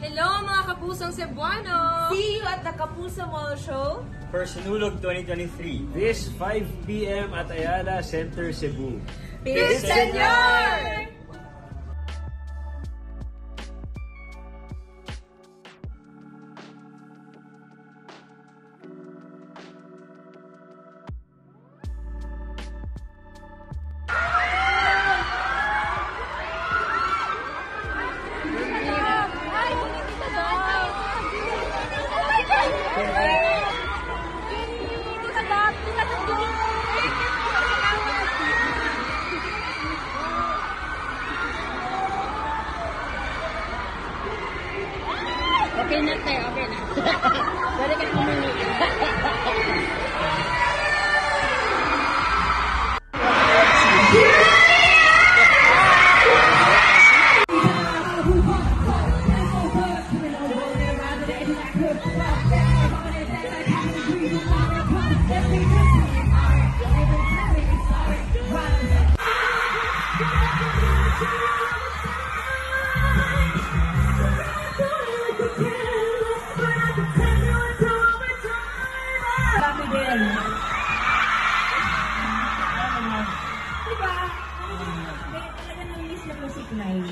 Hello mga kapusang Cebuano! See you at the Kapuso Mall Show. For Sinulog 2023. This 5 p.m. at Ayala Center, Cebu. Peace, Senyor! Okay na tayo, okay na. Pwede ka kumunod. Marami din. Diba? May talaga nang-miss na music night.